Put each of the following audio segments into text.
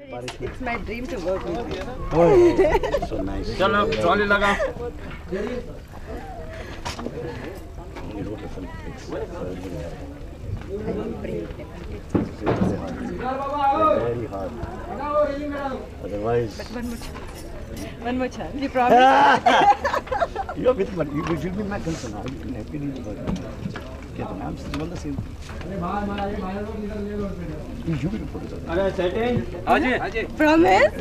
It's, it's my dream to work with you. Oh, so nice. चलो trolley लगा You wrote a film. It's I will bring it. very hard. Otherwise, One more chance. One more chance. You promise? you're with me. You will be my concern. I will happily work. Get them. I'm still on the same. You will put it on. अरे setting Ajay Ajay promise?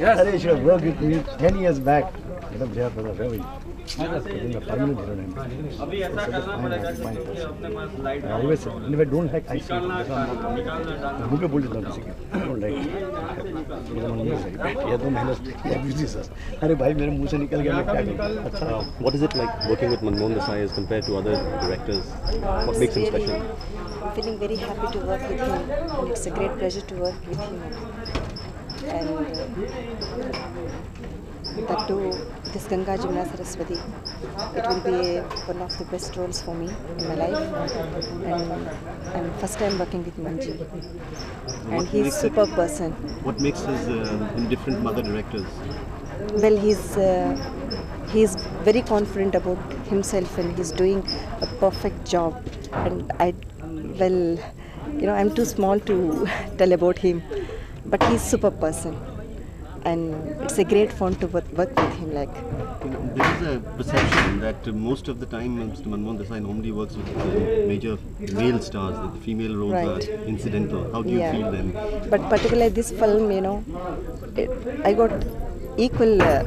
Yes. you should have worked with me 10 years back. मतलब. Within the permanent hero name. अभी ऐसा करना पड़ेगा क्योंकि अपने पास light and if I don't like, I say, निकालना पे बोल देता हूँ किसी के नहीं सही ये तो मेहनत ये बिज़ी सर अरे भाई मेरे मुँह से निकल गया मैं क्या अच्छा Uh, what is it like working with Manmohan Desai as compared to other directors? What makes him special? I'm feeling very happy to work with him, and it's a great pleasure to work with him. And uh, that too, this Ganga Jamuna Saraswati, it will be one of the best roles for me in my life. And I'm first time working with Manji, and What he's makes it- super person. What makes us uh, in different mother directors? Well, he's uh, he's very confident about himself, and he's doing a perfect job. And I, well, you know, I'm too small to tell about him, but he's super person, and it's a great fun to work, work with him. Like, there is a perception that most of the time Mr. Manmohan Desai normally works with major male stars, that the female roles Right. are incidental. How do you Yeah. feel then? but particularly this film, you know, it, I got equal. Uh,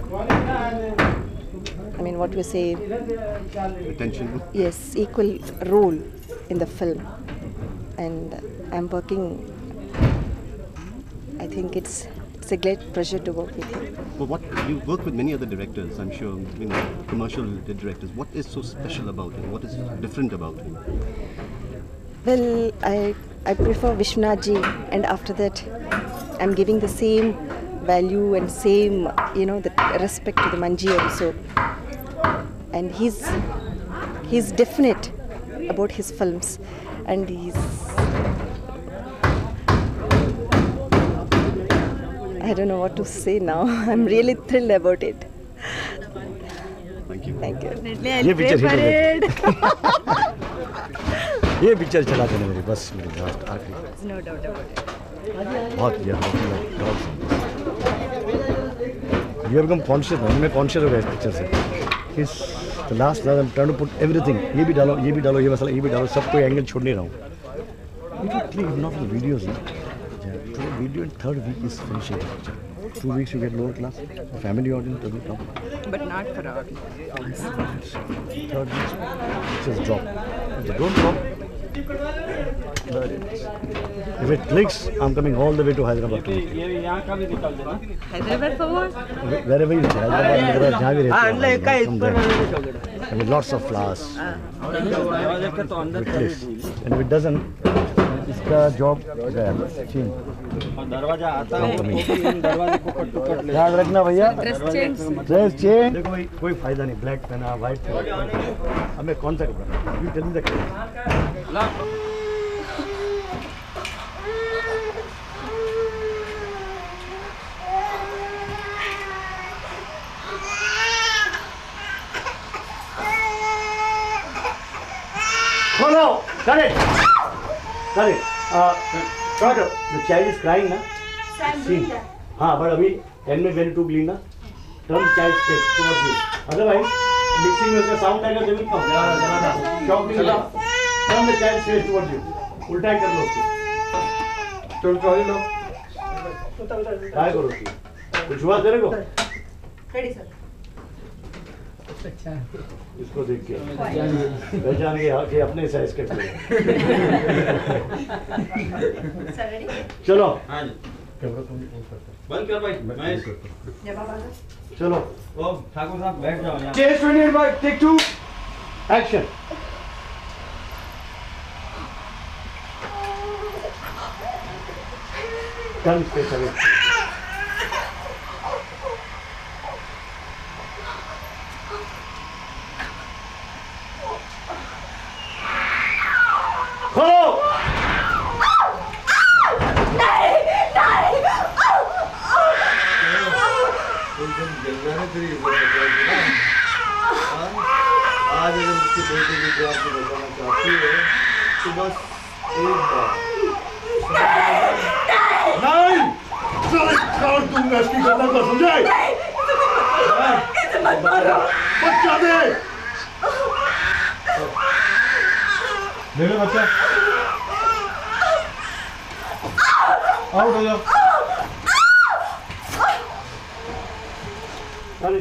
I mean, what you say? Attention? yes equal role in the film and i'm working i think it's it's a great pleasure to work with him Well, what you work with many other directors, I'm sure, you know, commercial directors. What is so special about him? What is different about him? well i i prefer vishwanath ji and after that i'm giving the same value and same you know the respect to the manji also and he's he's definite about his films and he's I don't know what to say now. I'm really thrilled about it. Thank you. Thank you. Definitely, I'll ये pray for it. ये picture चला देना मेरी बस मेरी last आखिरी no doubt about it. बहुत किया यू हैव बिकम कॉन्शियस मैं कॉन्शियस हो गया इस पिक्चर से इस the last I am trying to put everything ये भी डालो ये भी डालो ये मसाला ये भी डालो सब कोई एंगल छोड़ नहीं रहा हूँ you click not the videos brilliant third week is finishing. Two weeks you get lower class. Family audience doesn't come. But not for our. Third week just drop. If they don't drop. If it clicks, I'm coming all the way to Hyderabad Hyderabad for what? Wherever you say, Hyderabad, ah, Hyderabad, lots of flowers. Ah. It clicks. And if it doesn't, इसका job गया। चीन दरवाज़ा आता है दरवाजे को cut cut ले याद रखना भैया। ड्रेस चेंज देखो कोई फ़ायदा नहीं ब्लैक पहना व्हाइट पहना। अब मैं कौन सा कपड़ा you tell me the colour No, no, got it. Got it. Uh, the child is crying, na? See. हाँ, but अभी end में when to clean ना? Turn child face towards you. Otherwise, mixing में उसका sound आएगा they will come. जरा जरा जरा. Shock नहीं लगा. Turn the child face towards you. उल्टा कर लो उसको. चल ट्रॉली लो. काय करो उसकी? कुछ हुआ तेरे को? इसको देख के। पहचान गया। कि अपने साइज़ के चलो। हाँ बंद कर भाई महेश। चलो। ओ ठाकुर साहब बैठ जाओ यहाँ। Chess 28 by take two action turn space away तो बस एक बार। नहीं! छोड़ तो दूँगा इसकी गर्दन को समझे? इसे मत मारो। बच्चा दे। ले ले बच्चा। आओ जाओ। अरे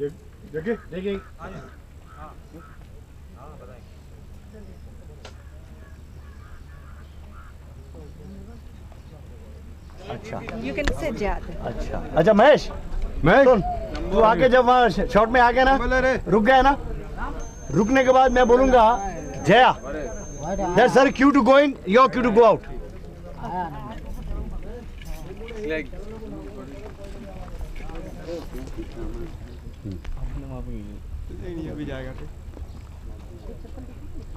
जगह देखिए। अच्छा. अच्छा। अच्छा महेश। मैं सुन तू आके जब वहाँ शॉट में आ गया ना रुक गया ना रुकने के बाद मैं बोलूँगा Jaya that sir queue to go in your queue to go out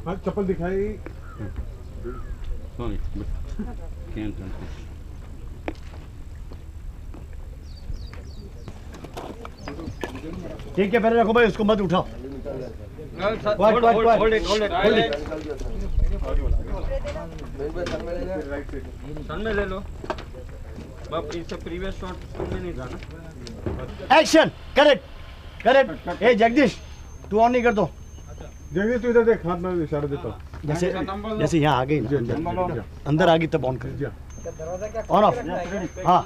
हाँ चप्पल दिखाई। Sorry, but can't understand. ठीक है पहले रखो भाई उसको मत उठाओ। it, hold it. सन में ले लो। बाप इससे प्रीवियस शॉट सन में नहीं था ना। एक्शन करेक्ट करेक्ट ए जगदीश तू ऑन नहीं कर दो जगह तू इधर देख हाथ में इशारा देता हूँ। जैसे जैसे यहाँ आ गई अंदर अंदर आ गई तब ऑन कर। ऑन ऑफ़ हाँ।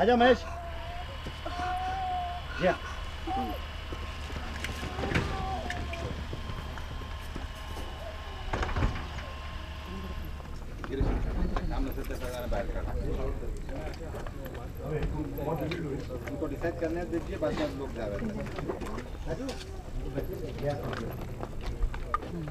आजा महेश। या उनको डिसाइड करने दीजिए बाद में लोग जा रहे हैं। हम्म।